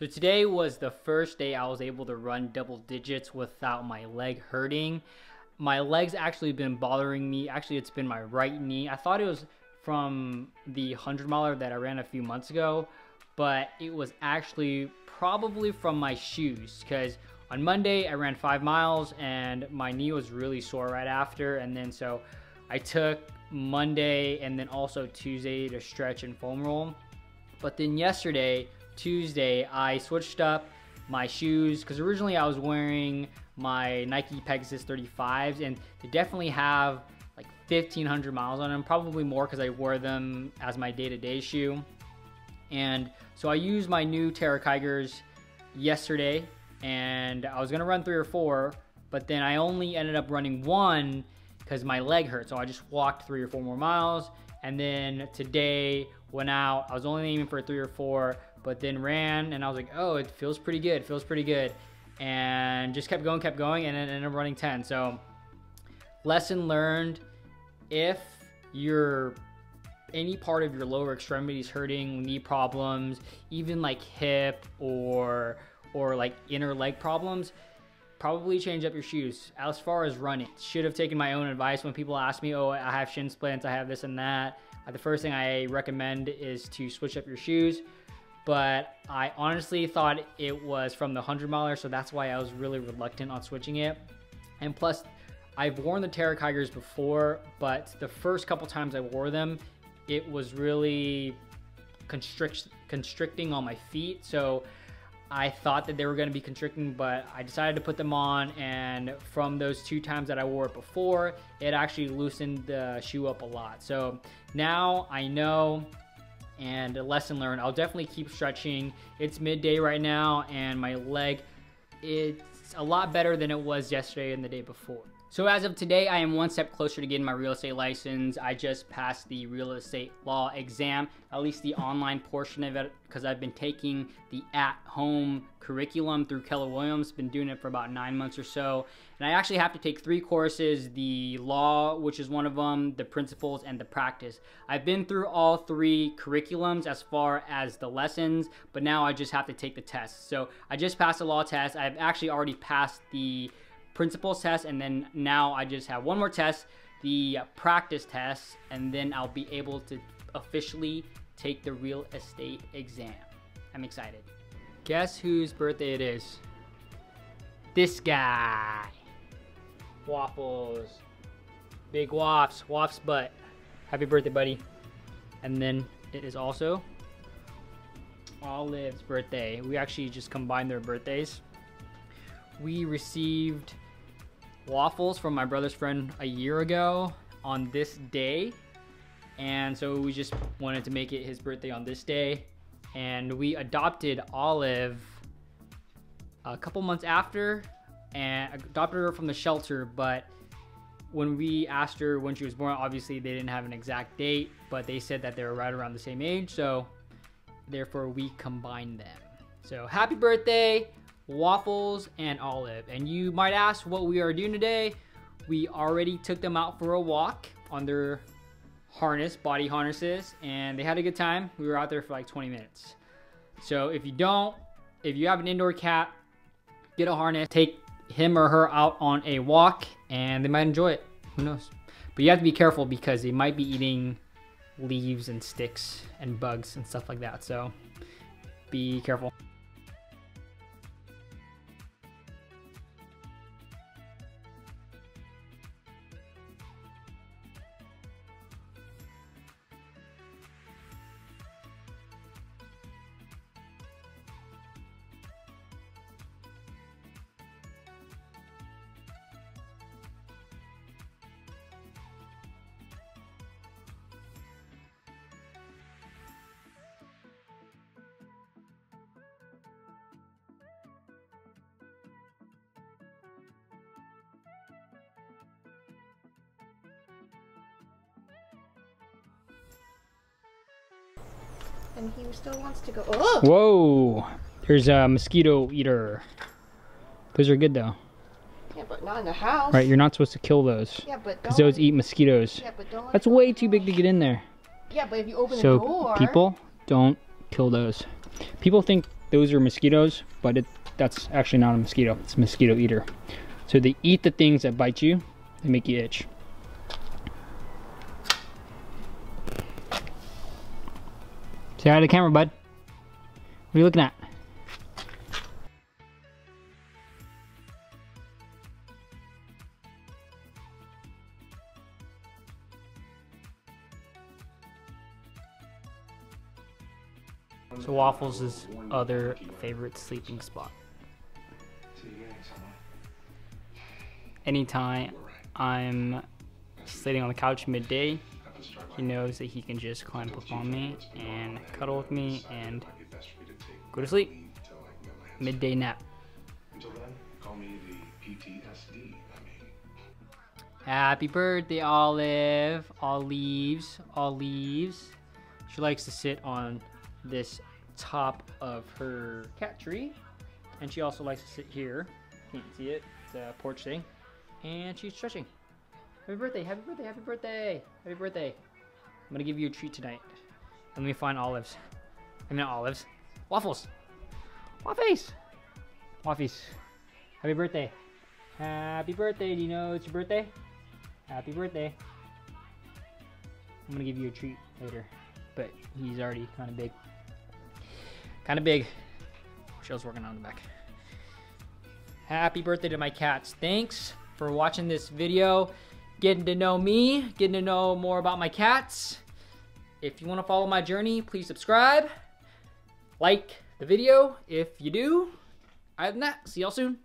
So today was the first day I was able to run double digits without my leg hurting. My legs actually been bothering me. Actually, it's been my right knee. I thought it was from the 100 miler that I ran a few months ago, but it was actually probably from my shoes because on Monday I ran five miles and my knee was really sore right after. And then so I took Monday and then also Tuesday to stretch and foam roll. But then yesterday, Tuesday, I switched up my shoes because originally I was wearing my Nike Pegasus 35s and they definitely have like 1500 miles on them, probably more because I wore them as my day to day shoe. And so I used my new Terra Kigers yesterday and I was gonna run three or four, but then I only ended up running one because my leg hurt. So I just walked three or four more miles. And then today went out. I was only aiming for three or four, but then ran and I was like, oh, it feels pretty good. Feels pretty good. And just kept going, kept going, and then ended up running 10. So lesson learned if you're any part of your lower extremities hurting, knee problems, even like hip or or like inner leg problems, probably change up your shoes. As far as running, should have taken my own advice when people ask me, oh, I have shin splints, I have this and that. The first thing I recommend is to switch up your shoes. But I honestly thought it was from the 100 miler, so that's why I was really reluctant on switching it. And plus, I've worn the Terra Kigers before, but the first couple times I wore them, it was really constrict, constricting on my feet. So I thought that they were going to be constricting, but I decided to put them on. And from those two times that I wore it before, it actually loosened the shoe up a lot. So now I know and a lesson learned. I'll definitely keep stretching. It's midday right now, and my leg, it's a lot better than it was yesterday and the day before. So as of today, I am one step closer to getting my real estate license. I just passed the real estate law exam, at least the online portion of it, because I've been taking the at-home curriculum through Keller Williams. Been doing it for about nine months or so. And I actually have to take three courses, the law, which is one of them, the principles, and the practice. I've been through all three curriculums as far as the lessons, but now I just have to take the test. So I just passed the law test. I've actually already passed the principles test, and then now I just have one more test, the practice test, and then I'll be able to officially take the real estate exam. I'm excited. Guess whose birthday it is? This guy. Waffles. Big Waffs. Waff's butt. Happy birthday, buddy. And then it is also Olive's birthday. We actually just combined their birthdays. We received waffles from my brother's friend a year ago on this day. And so we just wanted to make it his birthday on this day. And we adopted Olive a couple months after and adopted her from the shelter. But when we asked her when she was born, obviously they didn't have an exact date, but they said that they were right around the same age. So therefore we combined them. So happy birthday, waffles, and olive. And you might ask what we are doing today. We already took them out for a walk on their harness, body harnesses, and they had a good time. We were out there for like 20 minutes. So if you don't, if you have an indoor cat, get a harness, take him or her out on a walk, and they might enjoy it. Who knows? But you have to be careful because they might be eating leaves and sticks and bugs and stuff like that. So be careful. And he still wants to go. Oh! Whoa! There's a mosquito eater. Those are good though. Yeah, but not in the house. Right, you're not supposed to kill those. Yeah, but Because those eat mosquitoes. Yeah, but don't. That's way too big to get in there. Yeah, but if you open the door... So people don't kill those. People think those are mosquitoes, but it, that's actually not a mosquito. It's a mosquito eater. So they eat the things that bite you. They make you itch. Say hi to the camera, bud. What are you looking at? So Waffles is other favorite sleeping spot. Anytime I'm sitting on the couch midday, he knows that he can just climb up on me and cuddle with me and go to sleep. Midday nap. Until then, call me the PTSD. I mean. Happy birthday, Olive. All leaves, all leaves. She likes to sit on this top of her cat tree. And she also likes to sit here. Can't see it. It's a porch thing. And she's stretching. Happy birthday, happy birthday, happy birthday, happy birthday. I'm gonna give you a treat tonight. Let me find olives. I mean, olives. Waffles. Waffles. Waffles. Happy birthday. Happy birthday. Do you know it's your birthday? Happy birthday. I'm gonna give you a treat later, but he's already kind of big. Kind of big. Show's working on the back. Happy birthday to my cats. Thanks for watching this video, getting to know me, getting to know more about my cats. If you want to follow my journey, please subscribe, like the video if you do. Other than that, see y'all soon.